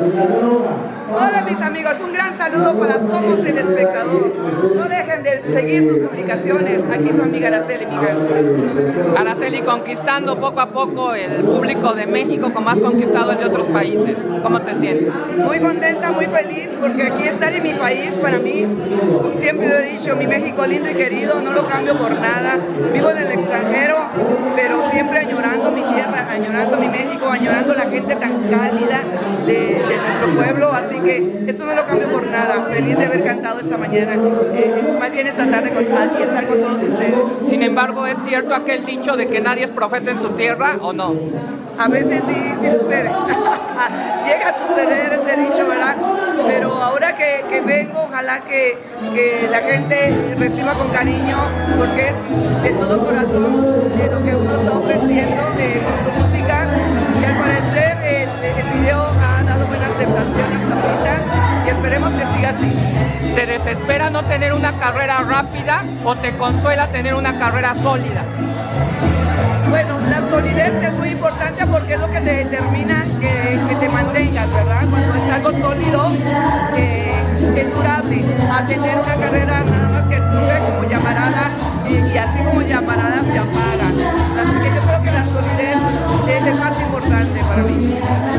Hola mis amigos, un gran saludo para Somos el Espectador. No dejen de seguir sus publicaciones. Aquí su amiga Araceli Miguel. Araceli, conquistando poco a poco el público de México como has conquistado el de otros países. ¿Cómo te sientes? Muy contenta, muy feliz, porque aquí estar en mi país, para mí, siempre lo he dicho, mi México lindo y querido, no lo cambio por nada. Vivo en el extranjero, pero siempre añorando mi tierra, añorando mi México, añorando la gente tan cálida de, nuestro pueblo, así que esto no lo cambio por nada. Feliz de haber cantado esta mañana, eh, más bien esta tarde con, y estar con todos ustedes. Sin embargo, ¿es cierto aquel dicho de que nadie es profeta en su tierra o no? A veces sí, sí sucede. Llega a suceder ese dicho, ¿verdad? Pero ahora que, vengo, ojalá que, la gente reciba con cariño, porque es de todo corazón lo que uno está ofreciendo eh, ¿Te desespera no tener una carrera rápida o te consuela tener una carrera sólida? Bueno, la solidez es muy importante porque es lo que te determina que, te mantengas, ¿verdad? Cuando es algo sólido, que es durable, a tener una carrera nada más que sube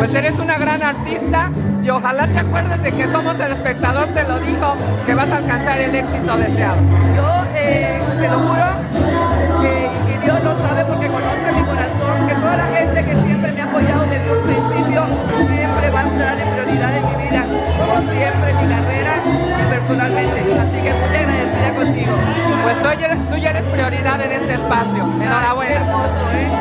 Pues eres una gran artista y ojalá te acuerdes de que somos el espectador, te lo digo, que vas a alcanzar el éxito deseado. Yo eh, te lo juro que, Dios lo sabe porque conoce mi corazón, que toda la gente que siempre me ha apoyado desde un principio siempre va a estar en prioridad en mi vida, como siempre mi carrera y personalmente. Así que muy agradecida contigo. Pues tú ya, eres, tú ya eres prioridad en este espacio. Enhorabuena. Hermoso, ¿eh?